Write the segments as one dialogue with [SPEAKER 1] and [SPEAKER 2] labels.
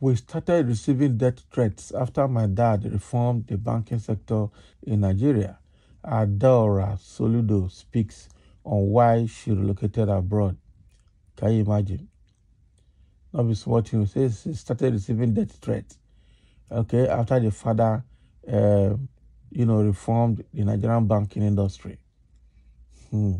[SPEAKER 1] We started receiving death threats after my dad reformed the banking sector in Nigeria. Adaora Soludo speaks on why she relocated abroad. Can you imagine? Not be you. She started receiving death threats. Okay, after the father, uh, you know, reformed the Nigerian banking industry. Hmm.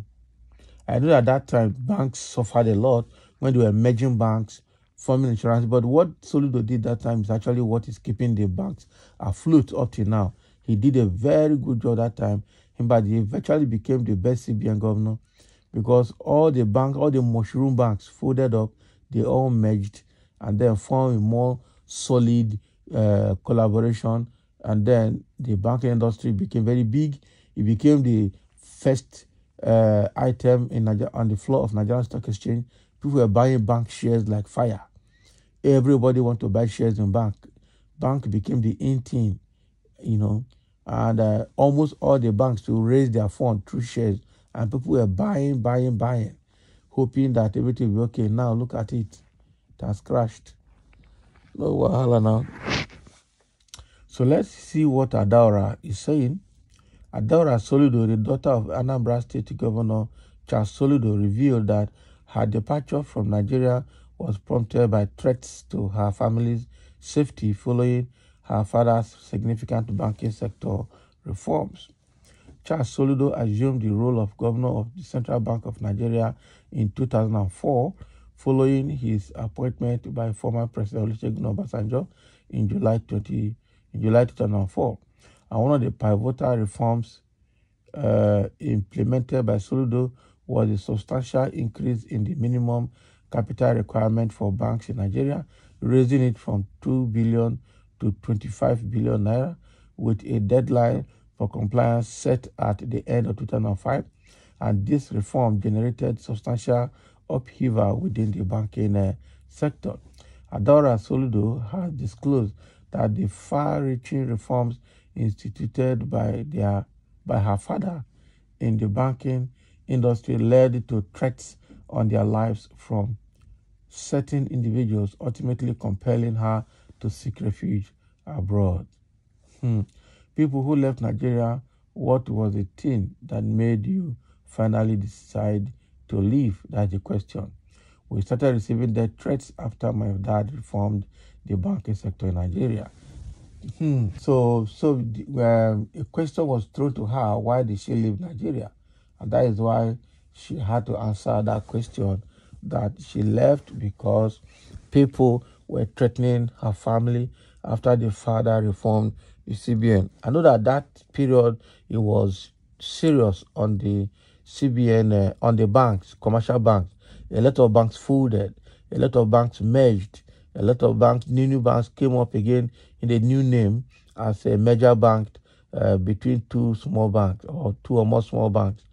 [SPEAKER 1] I know at that time banks suffered a lot when they were merging banks forming insurance. But what Soludo did that time is actually what is keeping the banks afloat up to now. He did a very good job that time. But he eventually became the best CBN governor because all the banks, all the mushroom banks folded up, they all merged and then formed a more solid uh, collaboration. And then the banking industry became very big. It became the first uh, item in Niger- on the floor of Nigerian Stock Exchange. People were buying bank shares like fire. Everybody want to buy shares in bank. Bank became the in thing, you know, and uh, almost all the banks to raise their fund through shares, and people were buying, buying, buying, hoping that everything will be okay. Now look at it, it has crashed. No wahala now. So let's see what Adaora is saying. Adaora Soludo, the daughter of Anambra State Governor Charles Soludo, revealed that her departure from Nigeria was prompted by threats to her family's safety following her father's significant banking sector reforms. Charles Soludo assumed the role of governor of the Central Bank of Nigeria in 2004 following his appointment by former President Olusegun Obasanjo in July 20 in July 2004. And one of the pivotal reforms uh, implemented by Soludo was a substantial increase in the minimum capital requirement for banks in Nigeria, raising it from 2 billion to 25 billion naira with a deadline for compliance set at the end of 2005. And this reform generated substantial upheaval within the banking uh, sector. Adaora Soludo has disclosed that the far-reaching reforms instituted by their by her father in the banking industry led to threats on their lives from certain individuals, ultimately compelling her to seek refuge abroad. Hmm. People who left Nigeria, what was the thing that made you finally decide to leave? That's the question. We started receiving death threats after my dad reformed the banking sector in Nigeria. Hmm. So, so um, a question was thrown to her: Why did she leave Nigeria? And that is why she had to answer that question that she left because people were threatening her family after the father reformed the CBN. I know that that period it was serious on the CBN, uh, on the banks, commercial banks. A lot of banks folded, a lot of banks merged, a lot of banks, new new banks came up again in a new name as a major bank uh, between two small banks or two or more small banks.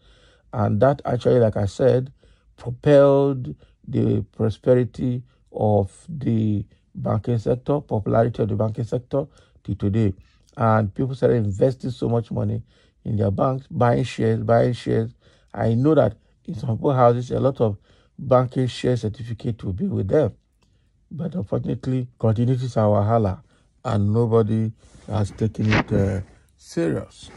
[SPEAKER 1] And that actually, like I said, propelled the prosperity of the banking sector, popularity of the banking sector to today. And people started investing so much money in their banks, buying shares, buying shares. I know that in some houses, a lot of banking share certificate will be with them. But unfortunately, continuity is our hala, and nobody has taken it uh, serious.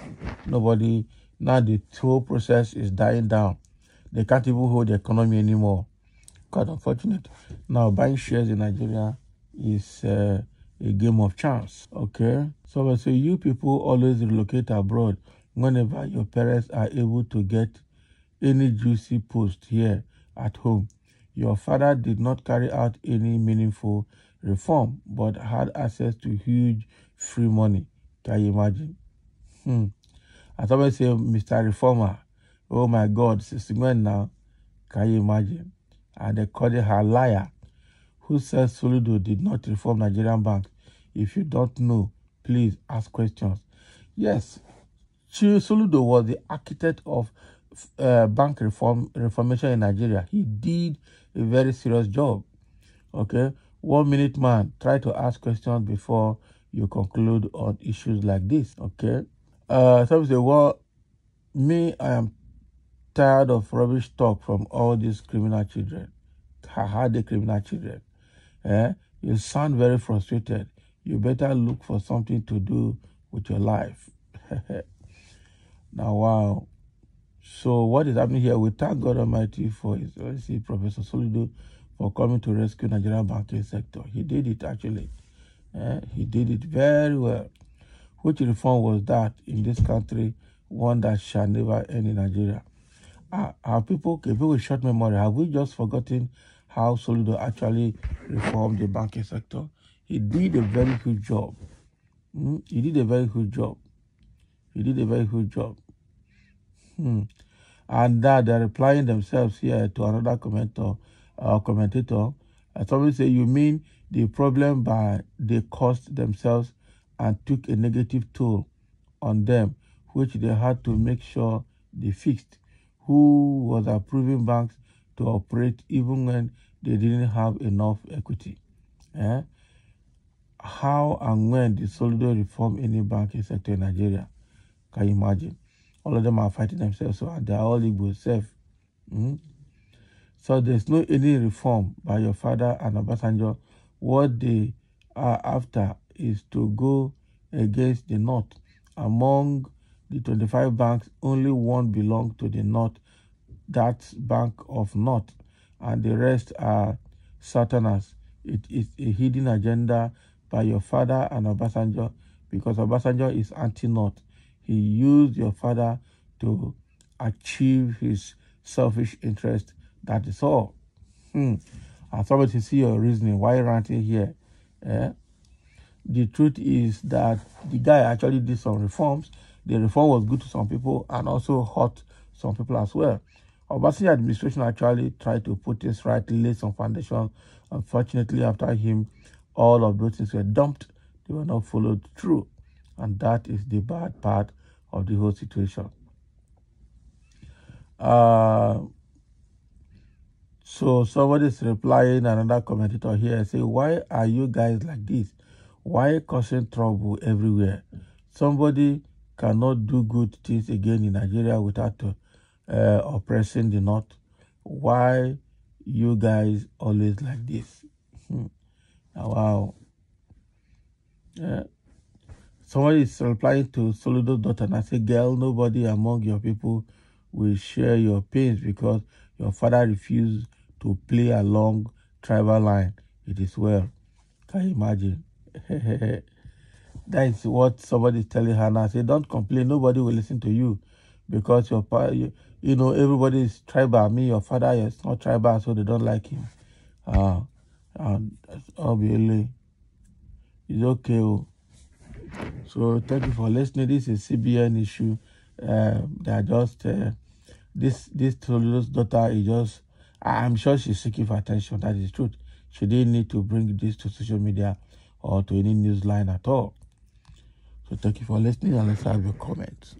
[SPEAKER 1] Nobody, now the whole process is dying down. They can't even hold the economy anymore. Quite unfortunate. Now, buying shares in Nigeria is uh, a game of chance. Okay? So, I say you people always relocate abroad whenever your parents are able to get any juicy post here at home. Your father did not carry out any meaningful reform but had access to huge free money. Can you imagine? Hmm. I say, Mr. Reformer, oh my God, since when now? Can you imagine? And they called her liar who says Soludo did not reform Nigerian banks. If you don't know, please ask questions. Yes, Soludo was the architect of uh, bank reform reformation in Nigeria. He did a very serious job. Okay, one minute man, try to ask questions before you conclude on issues like this. Okay, uh, some say, well, me, I am tired of rubbish talk from all these criminal children. How the criminal children. Eh? You sound very frustrated. You better look for something to do with your life. now, wow. So, what is happening here? We thank God Almighty for His, see, Professor Soludo for coming to rescue Nigerian banking sector. He did it actually. Eh? He did it very well. Which reform was that in this country? One that shall never end in Nigeria. Are, are people, people with short memory, have we just forgotten how Soludo actually reformed the banking sector? He did a very good job. Hmm? He did a very good job. He did a very good job. Hmm. And that they're replying themselves here to another commenter, uh, commentator. Uh, somebody say, you mean the problem by they caused themselves and took a negative toll on them, which they had to make sure they fixed. Who was approving banks to operate even when they didn't have enough equity? Eh? How and when did Soludo reform any banking sector in Nigeria? Can you imagine? All of them are fighting themselves, so they're all Igbo safe. Mm? So there's no any reform by your father and Obasanjo. What they are after is to go against the North. Among the 25 banks, only one belongs to the North. That's Bank of North. And the rest are Southerners. It is a hidden agenda by your father and Obasanjo because Obasanjo is anti-North. He used your father to achieve his selfish interest. That is all. Hmm. I thought to see your reasoning. Why ranting here? Eh? The truth is that the guy actually did some reforms. The reform was good to some people and also hurt some people as well. Obasanjo administration actually tried to put this right, lay some foundation. Unfortunately, after him, all of those things were dumped. They were not followed through. And that is the bad part of the whole situation. Uh, so somebody is replying, another commentator here say, why are you guys like this? Why causing trouble everywhere? Somebody cannot do good things again in Nigeria without uh, oppressing the North. Why you guys always like this? Hmm. Wow. Yeah. Somebody is replying to Soludo daughter and I say, girl, nobody among your people will share your pains because your father refused to play along tribal line. It is well. Can you imagine? that is what somebody is telling her now. Say, don't complain. Nobody will listen to you because your you, you know everybody is tribal. Me, your father is not tribal, so they don't like him. Uh, and obviously, it's okay. So thank you for listening. This is CBN issue. Uh, they are just uh, this this Tolu's daughter is just. I'm sure she's seeking for attention. That is truth. She didn't need to bring this to social media or to any news line at all. So thank you for listening and let's have your comments.